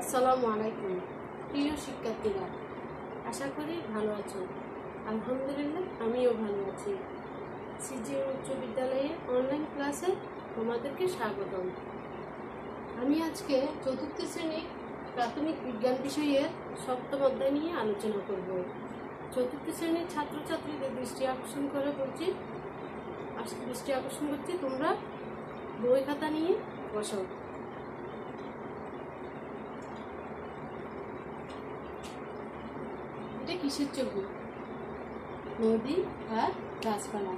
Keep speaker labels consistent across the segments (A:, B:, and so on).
A: আসসালামু আলাইকুম, প্রিয় শিক্ষার্থীরা। আশা করি ভালো আছো। আলহামদুলিল্লাহ, আমিও ভালো আছি। সিজি উচ্চ বিদ্যালয়ে অনলাইন ক্লাসে তোমাদেরকে স্বাগতম। আমি আজকে চতুর্থ শ্রেণির প্রাথমিক বিজ্ঞান বিষয়ের সপ্তম অধ্যায় নিয়ে আলোচনা করব। চতুর্থ শ্রেণির ছাত্রছাত্রীদের দৃষ্টি আকর্ষণ করে বলছি। দৃষ্টি আকর্ষণ করছি তোমরা বই খাতা নিয়ে বসো। কিসের ছবি নদী আর গাছপালা।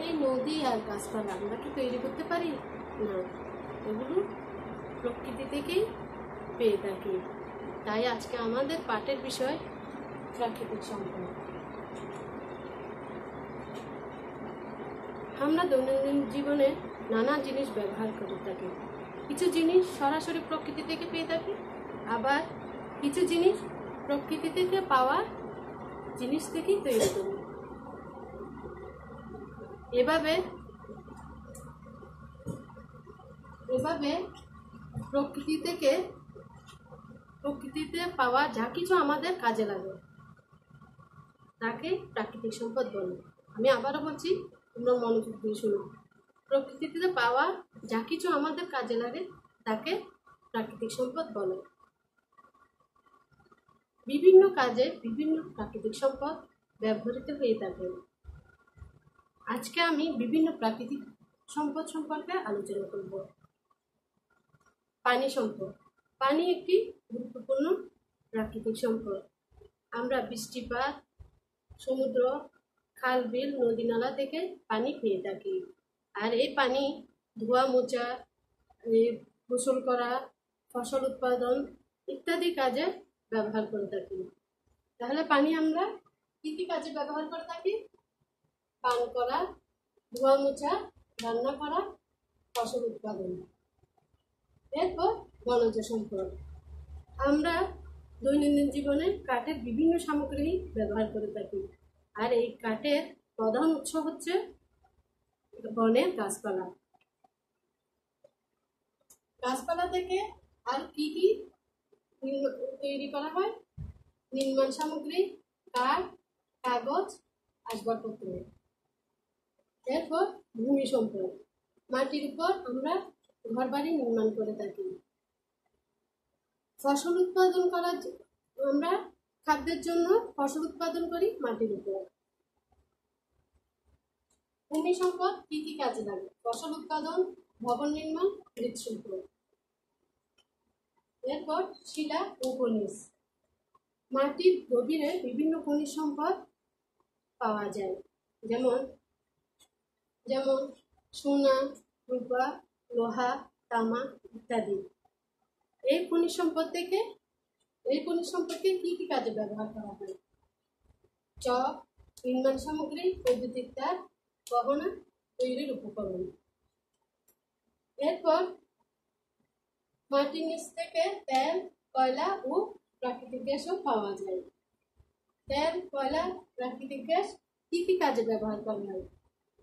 A: এই নদী আর গাছপালা, আমরা কি তৈরি করতে পারি? না, এগুলো প্রকৃতি থেকেই পেয়ে থাকি। তাই আজকে আমাদের পাঠের বিষয় প্রাকৃতিক সম্পদ। আমরা দৈনন্দিন জীবনে নানা জিনিস ব্যবহার করে থাকি। কিছু জিনিস সরাসরি প্রকৃতি থেকে পেয়ে থাকি, আবার কিছু জিনিস প্রকৃতি থেকে পাওয়া জিনিস থেকেই তৈরি করি এভাবে এভাবে প্রকৃতি থেকে, প্রকৃতিতে পাওয়া যা কিছু আমাদের কাজে লাগে, তাকে প্রাকৃতিক সম্পদ বলে। আমি আবারও বলছি, তোমরা মনোযোগ দিয়ে শুনো। প্রকৃতিতে পাওয়া যা কিছু আমাদের কাজে লাগে, তাকে প্রাকৃতিক সম্পদ বলে। বিভিন্ন কাজে বিভিন্ন প্রাকৃতিক সম্পদ ব্যবহৃত হয়ে থাকে। আজকে আমি বিভিন্ন প্রাকৃতিক সম্পদ সম্পর্কে আলোচনা করব। পানি সম্পদ। পানি একটি গুরুত্বপূর্ণ প্রাকৃতিক সম্পদ। আমরা বৃষ্টিপাত, সমুদ্র, খাল, বিল, নদী, নালা থেকে পানি পেয়ে থাকি। আর এই পানি ধোয়া, মোচা গোসল করা, ফসল উৎপাদন ইত্যাদি কাজে ব্যবহার করে থাকি। তাহলে পানি আমরা কী কী কাজে ব্যবহার করে থাকি। পান করা, ধোয়া মোছা, রান্না করা, ফসল উৎপাদন। এরপর বনজ সম্পদ। আমরা দৈনন্দিন জীবনে কাঠের বিভিন্ন সামগ্রী ব্যবহার করে থাকি। আর এই কাঠের প্রধান উৎস হচ্ছে বনের গাছপালা। গাছপালা থেকে আর কি কি তৈরি করা হয়। নির্মাণ সামগ্রী কাঠ কাগজ, আসবাবপত্র। এরপর ভূমি সম্পদ। মাটির উপর আমরা ঘরবাড়ি নির্মাণ করে থাকি। ফসল উৎপাদন করার আমরা খাদ্যের জন্য ফসল উৎপাদন করি মাটির উপর। ভূমি সম্পদ কি কি কাজে লাগে? ফসল উৎপাদন, ভবন নির্মাণ, মৃৎশিল্প। এরপর শিলা ও খনিজ মাটির গভীরে বিভিন্ন খনিজ সম্পদ পাওয়া যায়। যেমন যেমন সোনা, রূপা, লোহা, তামা ইত্যাদি। এই খনিজ সম্পদ থেকে এই খনিজ সম্পদকে কি কি কাজে ব্যবহার করা হয়? চক নির্মাণ সামগ্রী বৈদ্যুতিক তার, গহনা তৈরির উপকরণ। এরপর মাটির নিচ থেকে তেল, কয়লা ও প্রাকৃতিক গ্যাসও পাওয়া যায়। তেল, কয়লা, প্রাকৃতিক গ্যাস কী কী কাজে ব্যবহার করা হয়?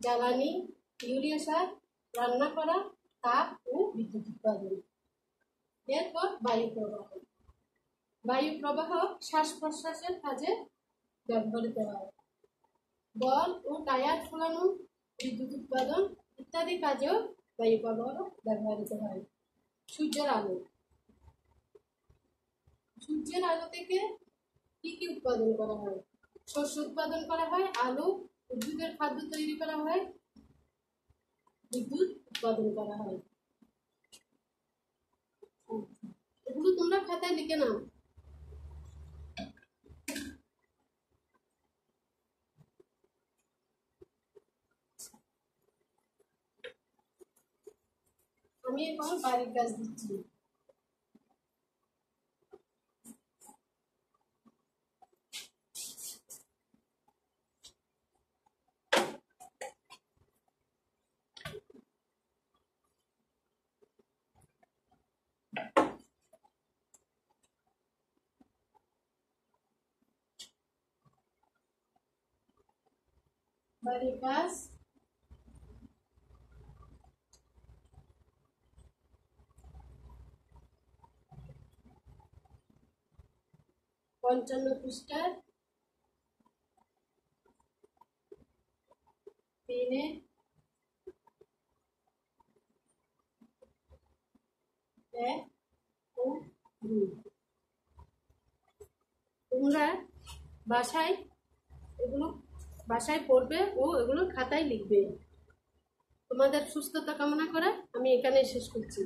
A: জ্বালানি, ইউরিয়া সার, রান্না করা, তাপ ও বিদ্যুৎ উৎপাদন। এরপর বায়ু প্রবাহ। বায়ু প্রবাহ শ্বাস প্রশ্বাসের কাজে ব্যবহৃত হয়। বল ও টায়ার ফোলানো, বিদ্যুৎ উৎপাদন ইত্যাদি কাজেও বায়ু প্রবাহ ব্যবহৃত হয়। সূর্যের আলো। সূর্যের আলো থেকে কি কি উৎপাদন করা হয়? শস্য উৎপাদন করা হয়, আলো উদ্ভিদের খাদ্য তৈরি করা হয়, বিদ্যুৎ উৎপাদন করা হয়। এগুলো তোমরা খাতায় লিখে নাও। আমি এখন বাড়ির গাছ দিচ্ছি বাড়ির পঞ্চান্ন পৃষ্ঠার। তিনে। ও তোমরা বাসায় এগুলো বাসায় পড়বে ও এগুলো খাতায় লিখবে। তোমাদের সুস্থতা কামনা করে আমি এখানে শেষ করছি।